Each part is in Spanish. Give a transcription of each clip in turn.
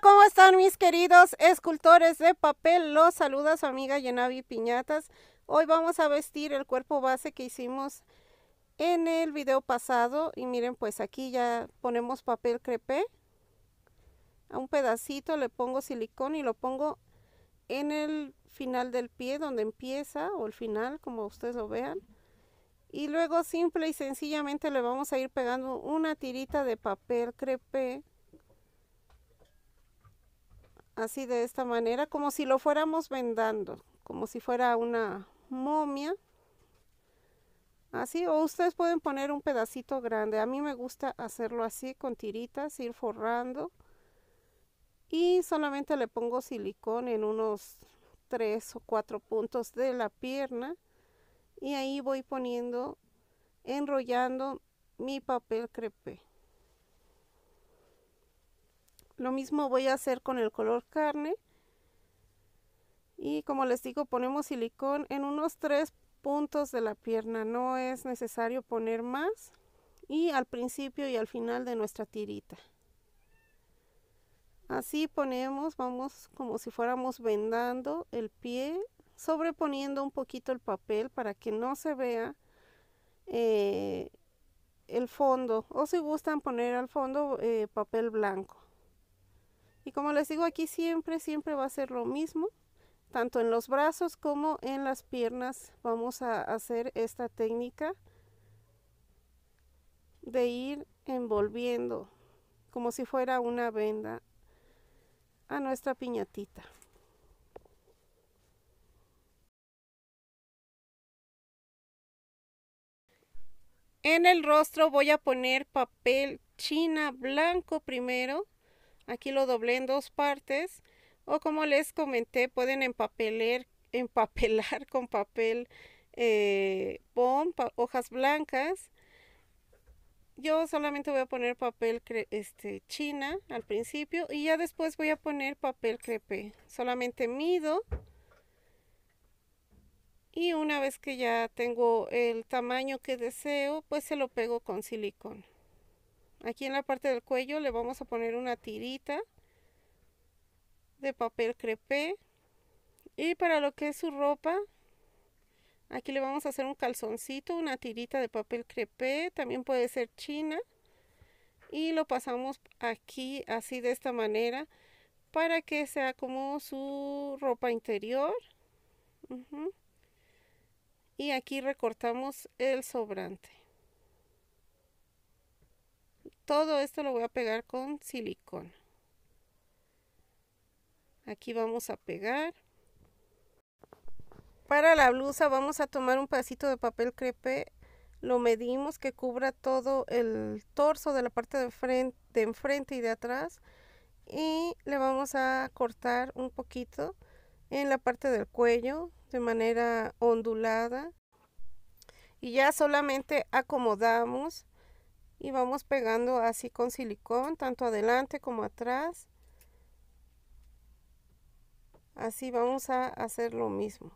¿cómo están mis queridos escultores de papel? Los saluda su amiga Yenavi Piñatas. Hoy vamos a vestir el cuerpo base que hicimos en el video pasado. Y miren, pues aquí ya ponemos papel crepé. A un pedacito le pongo silicón y lo pongo en el final del pie, donde empieza, o el final, como ustedes lo vean. Y luego simple y sencillamente le vamos a ir pegando una tirita de papel crepé así de esta manera, como si lo fuéramos vendando, como si fuera una momia. Así, o ustedes pueden poner un pedacito grande. A mí me gusta hacerlo así, con tiritas, ir forrando. Y solamente le pongo silicón en unos tres o cuatro puntos de la pierna. Y ahí voy poniendo, enrollando mi papel crepé. Lo mismo voy a hacer con el color carne. Y como les digo, ponemos silicón en unos tres puntos de la pierna. No es necesario poner más. Y al principio y al final de nuestra tirita. Así ponemos, vamos como si fuéramos vendando el pie, sobreponiendo un poquito el papel para que no se vea eh, el fondo. O si gustan poner al fondo eh, papel blanco. Y como les digo, aquí siempre, siempre va a ser lo mismo. Tanto en los brazos como en las piernas vamos a hacer esta técnica de ir envolviendo como si fuera una venda a nuestra piñatita. En el rostro voy a poner papel china blanco primero Aquí lo doblé en dos partes. O como les comenté, pueden empapelar, empapelar con papel eh, hojas blancas. Yo solamente voy a poner papel este, china al principio y ya después voy a poner papel crepe. Solamente mido y una vez que ya tengo el tamaño que deseo, pues se lo pego con silicón. Aquí en la parte del cuello le vamos a poner una tirita de papel crepé. Y para lo que es su ropa, aquí le vamos a hacer un calzoncito, una tirita de papel crepé, también puede ser china. Y lo pasamos aquí así de esta manera para que sea como su ropa interior. Y aquí recortamos el sobrante todo esto lo voy a pegar con silicón. Aquí vamos a pegar. Para la blusa vamos a tomar un pedacito de papel crepe. Lo medimos que cubra todo el torso de la parte de, frente, de enfrente y de atrás. Y le vamos a cortar un poquito en la parte del cuello de manera ondulada. Y ya solamente acomodamos y vamos pegando así con silicón tanto adelante como atrás. Así vamos a hacer lo mismo.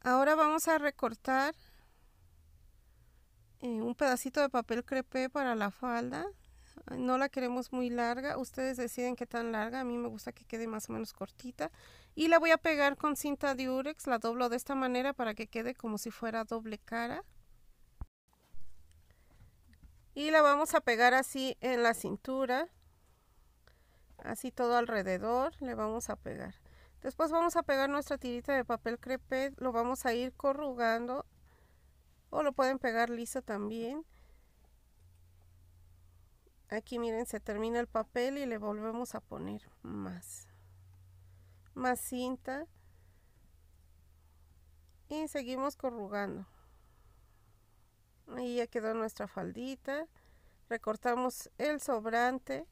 Ahora vamos a recortar eh, un pedacito de papel crepé para la falda. No la queremos muy larga. Ustedes deciden qué tan larga. A mí me gusta que quede más o menos cortita. Y la voy a pegar con cinta de urex la doblo de esta manera para que quede como si fuera doble cara y la vamos a pegar así en la cintura así todo alrededor le vamos a pegar. Después vamos a pegar nuestra tirita de papel crepé lo vamos a ir corrugando o lo pueden pegar liso también. Aquí miren se termina el papel y le volvemos a poner más más cinta. Y seguimos corrugando ahí ya quedó nuestra faldita. Recortamos el sobrante.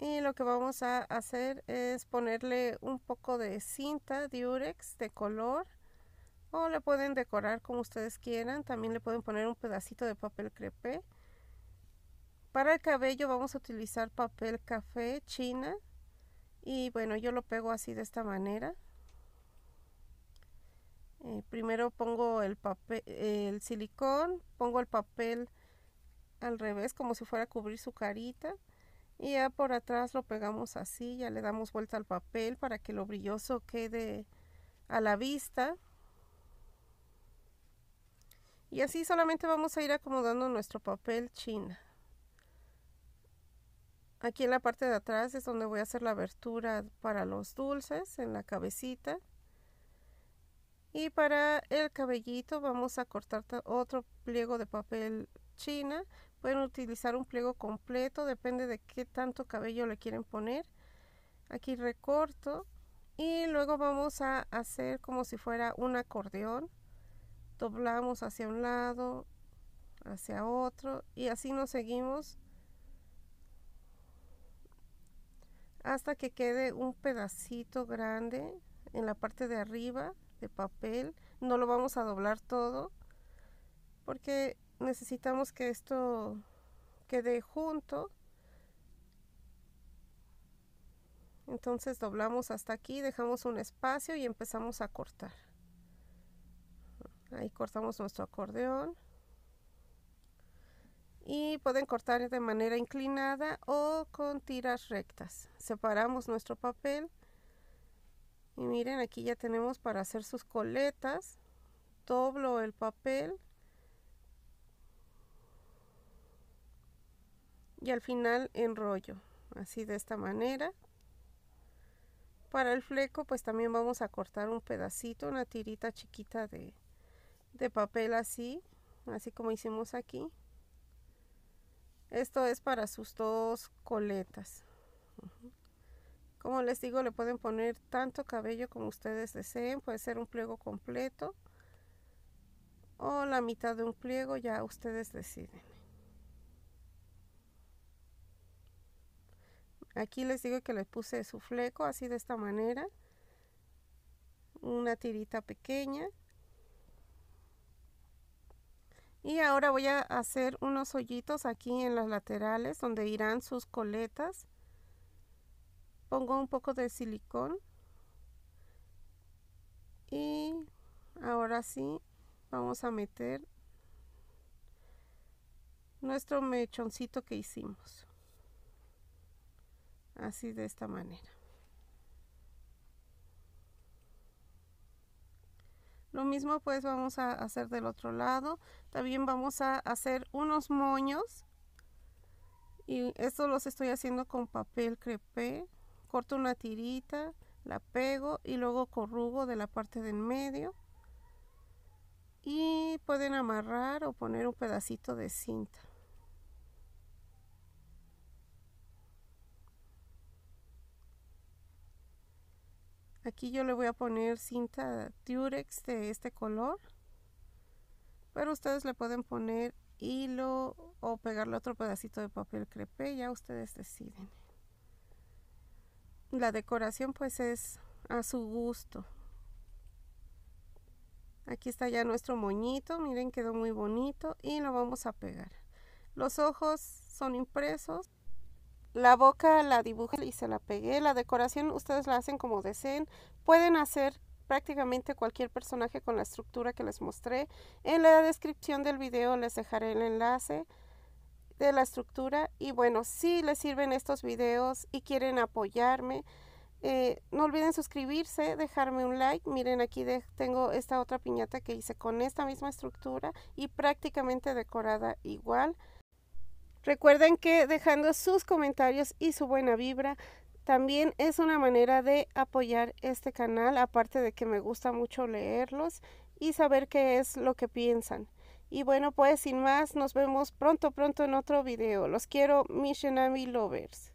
Y lo que vamos a hacer es ponerle un poco de cinta diurex de color. O le pueden decorar como ustedes quieran. También le pueden poner un pedacito de papel crepé. Para el cabello vamos a utilizar papel café china. Y bueno yo lo pego así de esta manera eh, primero pongo el papel, el silicón, pongo el papel al revés, como si fuera a cubrir su carita. Y ya por atrás lo pegamos así, ya le damos vuelta al papel para que lo brilloso quede a la vista. Y así solamente vamos a ir acomodando nuestro papel china. Aquí en la parte de atrás es donde voy a hacer la abertura para los dulces en la cabecita. Y para el cabellito vamos a cortar otro pliego de papel china. Pueden utilizar un pliego completo, depende de qué tanto cabello le quieren poner. Aquí recorto y luego vamos a hacer como si fuera un acordeón. Doblamos hacia un lado, hacia otro y así nos seguimos hasta que quede un pedacito grande en la parte de arriba de papel. No lo vamos a doblar todo porque necesitamos que esto quede junto. Entonces doblamos hasta aquí, dejamos un espacio y empezamos a cortar. Ahí cortamos nuestro acordeón y pueden cortar de manera inclinada o con tiras rectas. Separamos nuestro papel y miren aquí ya tenemos para hacer sus coletas. Doblo el papel y al final enrollo así de esta manera. Para el fleco pues también vamos a cortar un pedacito, una tirita chiquita de, de papel así, así como hicimos aquí. Esto es para sus dos coletas. Como les digo, le pueden poner tanto cabello como ustedes deseen. Puede ser un pliego completo o la mitad de un pliego, ya ustedes deciden. Aquí les digo que le puse su fleco así de esta manera. Una tirita pequeña. Y ahora voy a hacer unos hoyitos aquí en las laterales donde irán sus coletas. Pongo un poco de silicón. Y ahora sí vamos a meter nuestro mechoncito que hicimos. Así de esta manera. Lo mismo pues vamos a hacer del otro lado. También vamos a hacer unos moños. Y estos los estoy haciendo con papel crepé. Corto una tirita, la pego y luego corrugo de la parte del medio. Y pueden amarrar o poner un pedacito de cinta. Aquí yo le voy a poner cinta Durex de este color. Pero ustedes le pueden poner hilo o pegarle otro pedacito de papel crepé, ya ustedes deciden. La decoración pues es a su gusto. Aquí está ya nuestro moñito, miren quedó muy bonito y lo vamos a pegar. Los ojos son impresos. La boca la dibujé y se la pegué. La decoración ustedes la hacen como deseen. Pueden hacer prácticamente cualquier personaje con la estructura que les mostré. En la descripción del video les dejaré el enlace de la estructura. Y bueno, si les sirven estos videos y quieren apoyarme, eh, no olviden suscribirse, dejarme un like. Miren aquí tengo esta otra piñata que hice con esta misma estructura y prácticamente decorada igual. Recuerden que dejando sus comentarios y su buena vibra también es una manera de apoyar este canal, aparte de que me gusta mucho leerlos y saber qué es lo que piensan. Y bueno, pues sin más, nos vemos pronto, pronto en otro video. Los quiero, Missionary Lovers.